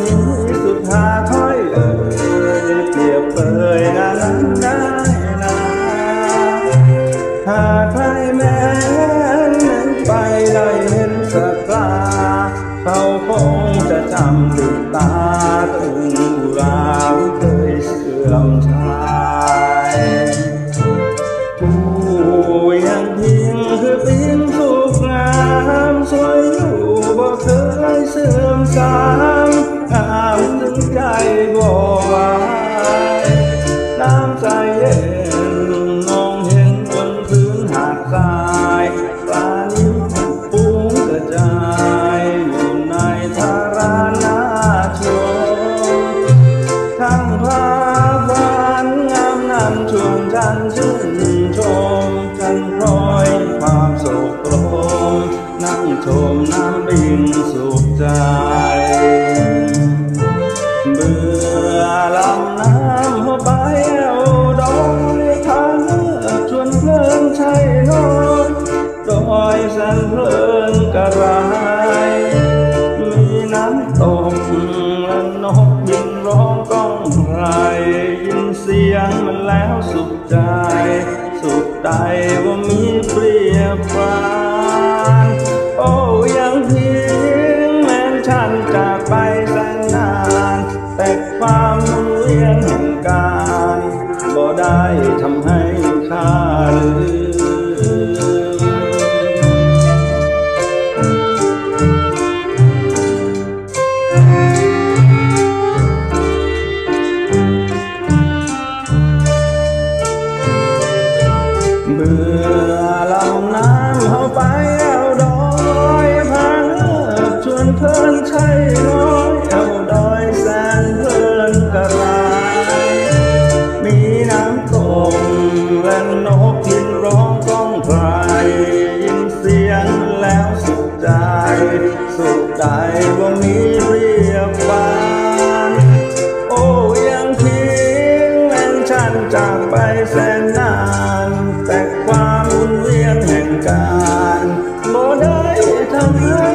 นี้สุดหาค่อยเอ่ยเปรียบเปยงานนั้นได้นาหากใครแม้นนั้นไปได้เห็นสักตาเขาคงจะจำติดตาตึงราเคยเสื่อมชา วนฉันชื่นชมฉันพลอยความโศกโรมนั่งชมน้ำบินสุขใจ เบื่อลำน้ำหัวไปเอาดอยทางเลือกชวนเพลินใช่น้อยดอยแสนเพลินกระไรมีน้ำตกและนกบินร้องก้องไพร เสียงมันแล้วสุขใจ สุขใจว่ามีเปรียบปานโอ้ยังเพียงแม้ฉันจากไปแสนนาน แต่ความเวียนแห่งการบ่ได้ทำให้ข้าลืม วนเพลินใช่น้อยเอาดอยแสนเพลินกระไรมีน้ำตกและนกบินร้องก้องไพรยินเสียงแล้วสุขใจ สุขใจว่ามีเรียบปานโอ้ยังเพียงแม้นฉันจากไปแสนนานแต่ความหมุนเวียนแห่งการบ่ได้ทำให้